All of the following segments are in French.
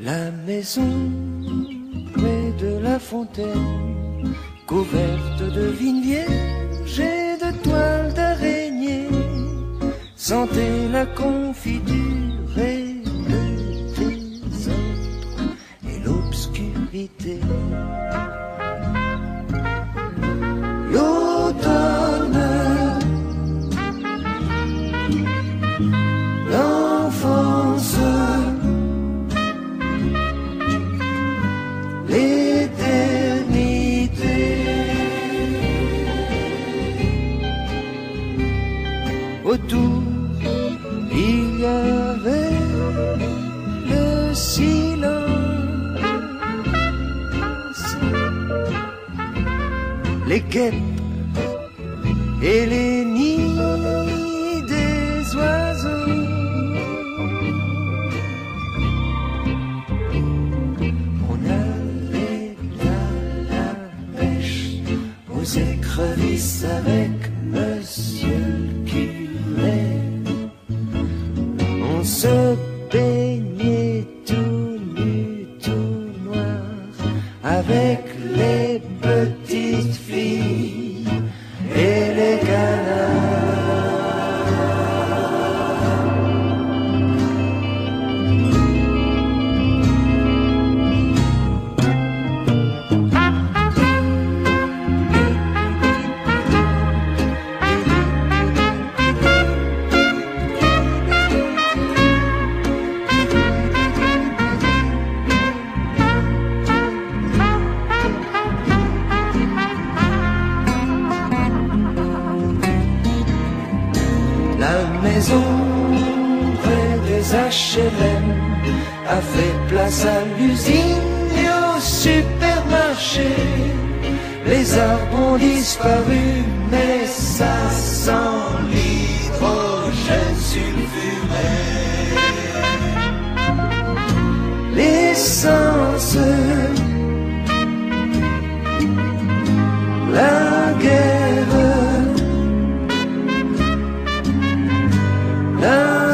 La maison près de la fontaine, couverte de vignes vierges et de toiles d'araignée, sentait la confiture et le désordre et l'obscurité. Autour, il y avait le silence. Les guêpes et les nids des oiseaux. On allait à la pêche aux écrevisses avec avec les petites filles maison près des HLM a fait place à l'usine et au supermarché. Les arbres ont disparu, mais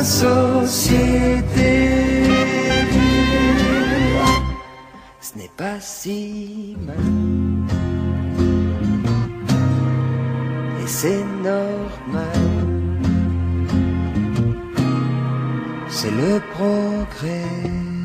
société. Ce n'est pas si mal. Et c'est normal. C'est le progrès.